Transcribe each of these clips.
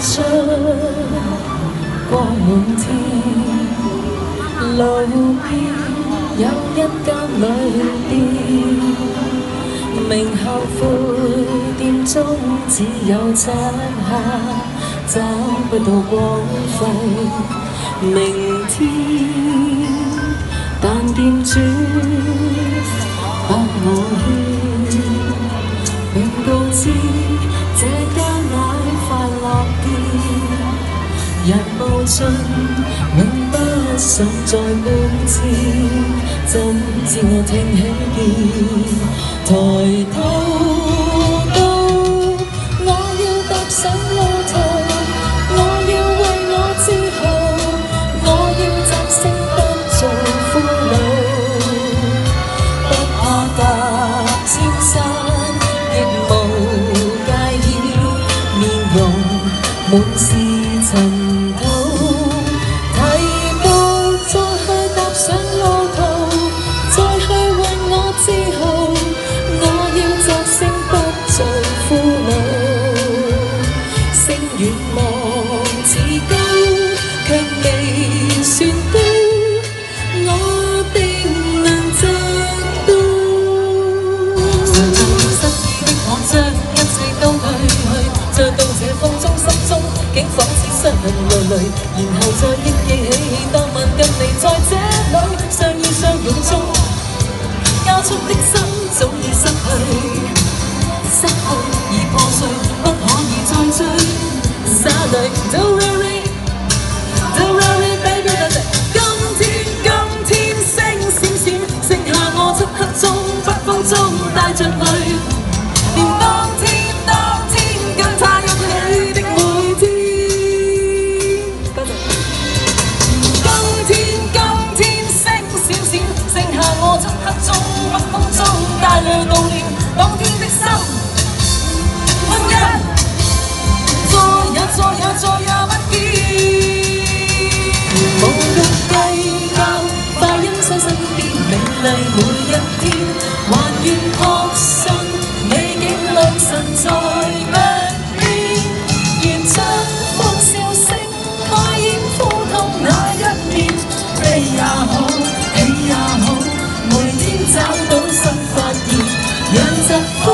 出光满天，路邊有一間旅店，名後悔店中只有漆黑，找不到光辉。明天，但店主不我日步进，永不想再搬迁，怎知我挺起肩抬头。Don't worry. 邊美麗每一天，還願確信美景良辰在不變。願將歡笑聲蓋掩苦痛那一面，悲也好，喜也好，每天找到新發現，讓疾風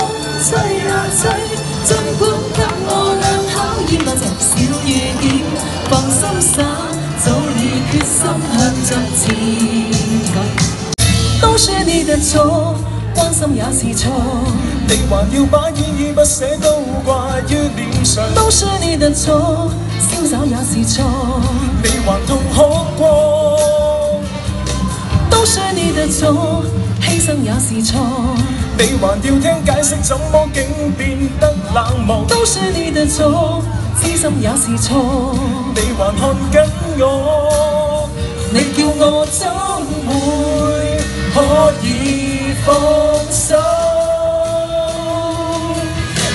吹呀吹，儘管給我倆考驗，那隻小雨點，放心是你的錯，關心也是錯。你還要把依依不捨都掛於臉上，都是你的錯，瀟灑也是錯，你還痛哭過。都是你的錯，犧牲也是錯，你還要聽解釋，怎麼竟變得冷漠？都是你的錯，知心也是錯，你還看緊我，你叫我怎會可以放手？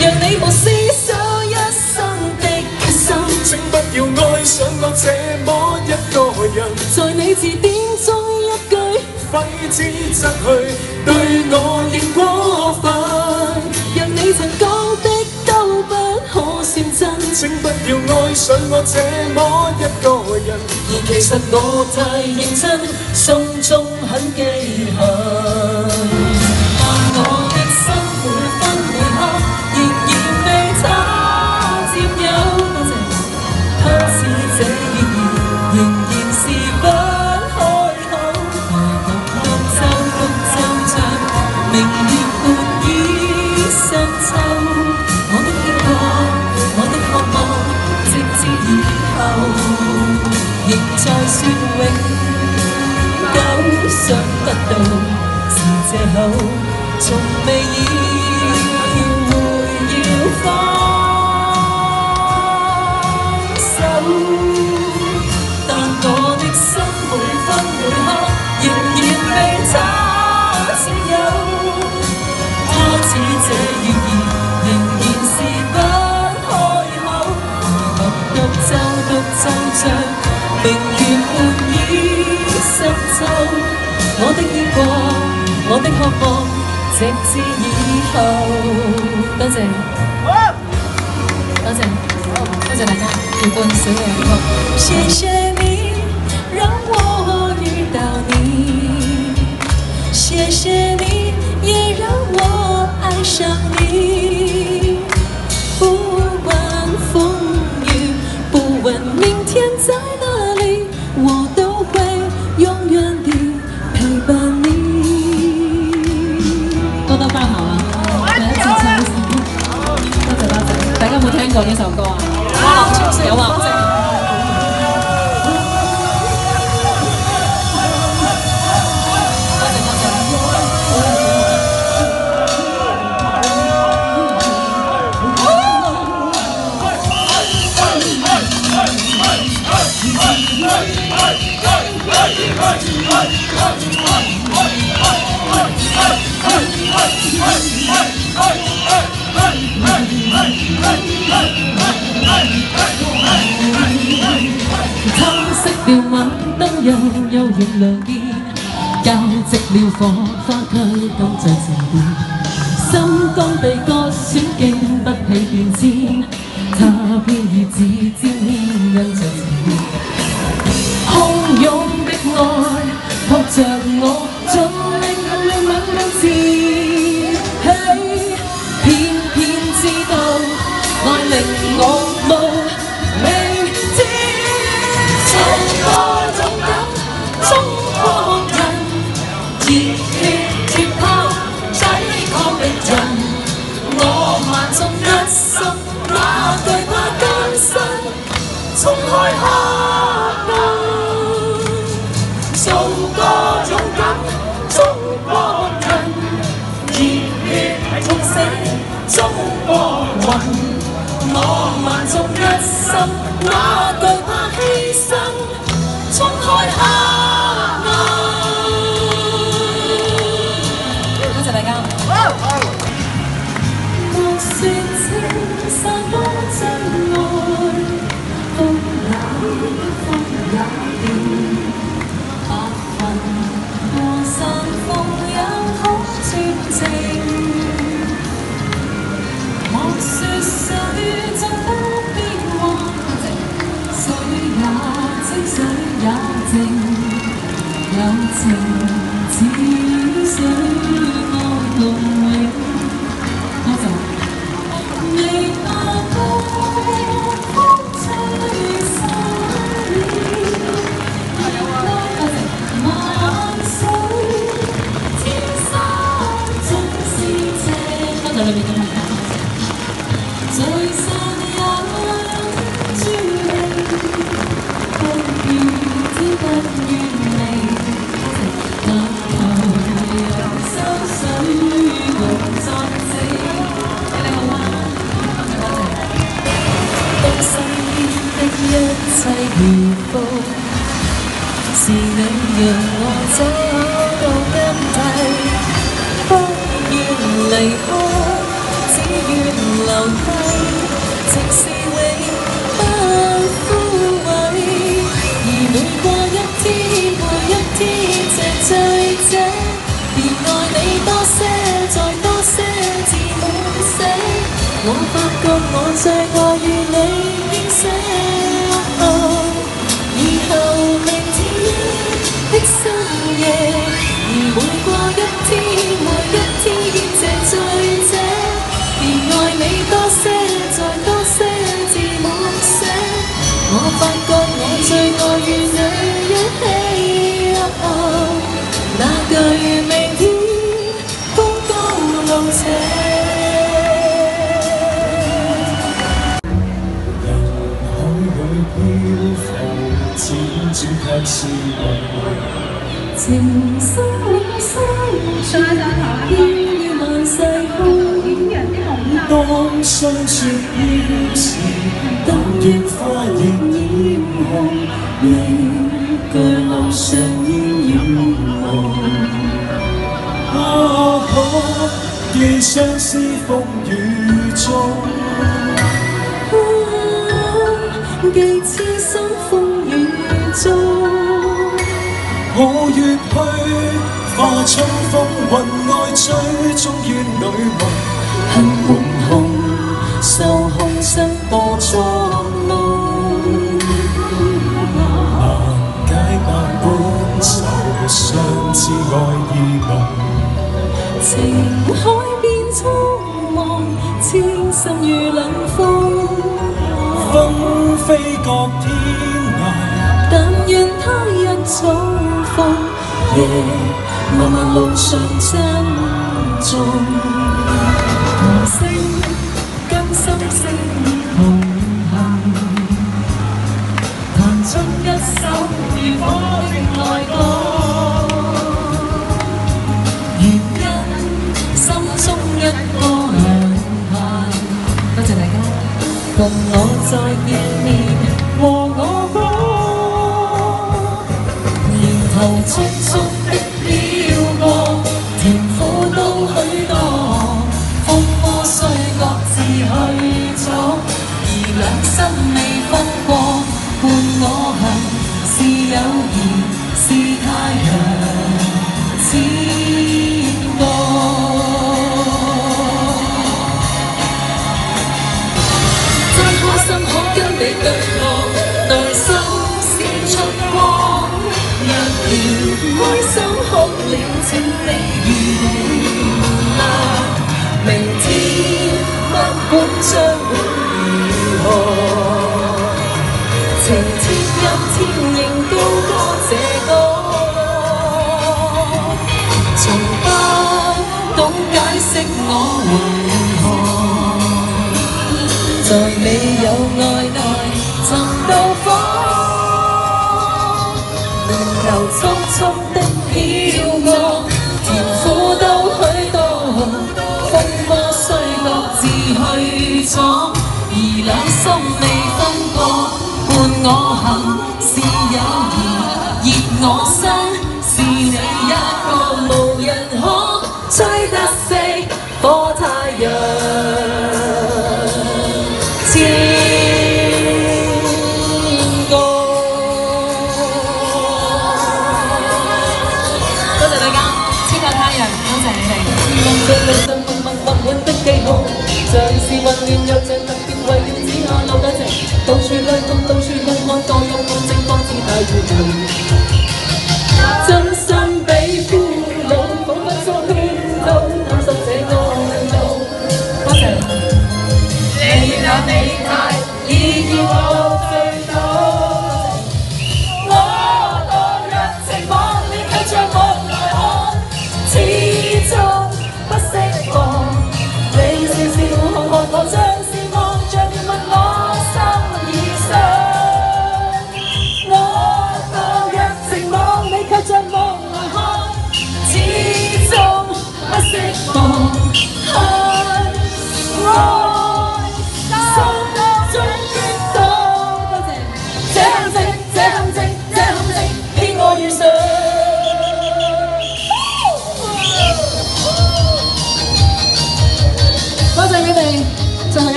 让你无思想一生的決心，请不要爱上我这么一个人，在你字典中一句。挥之则去，对我仍過请不要爱上我这么一个人，而其实我太认真，心中很记恨。仍在説永久，想不到是藉口，從未意會要放手。我的牵挂，我的渴望，直至以后。多谢，多谢，多谢大家，陪伴小。谢谢。幽幽两肩交织了火花驱禁着沉淀心刚被割困，我慢足。走到根蒂不愿离开只愿留低情是永不枯萎而每过一天每一天这醉者便爱你多些再多些至满死我发觉我最爱与你。辗转却是梦。情深永生，万世空。当相处依时，当花亦红，你巨路上烟。啊，可相思风雨中，啊，痴心风。中我越去化春风云外追踪怨女梦恨半空受空甚多作弄难解百般愁相知爱意浓情海变苍茫痴心遇冷风风飞各天願他日早放，夜漫漫路上珍重。紅星跟心聲同行，彈出一首如火的愛歌。原因心中一個良朋，多謝大家，共我再見面在未有愛內尋到火。年頭匆匆的飄過，甜苦都許多，風波雖各自去咗，而兩心未分過，伴我行是友誼，熱我生亂又像特別為了指我留感情，到處去看，到處去看，各有滿正方姿態跳動。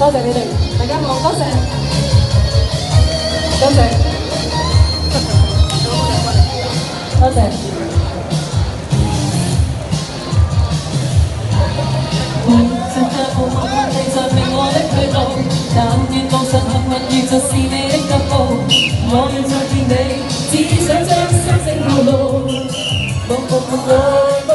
多謝你哋，大家好，多謝，多謝，多謝。剩下步伐你在明我的去路，但願路上幸運遇着是你的腳步。我要再見你，只想將心聲透露。默默默愛慕，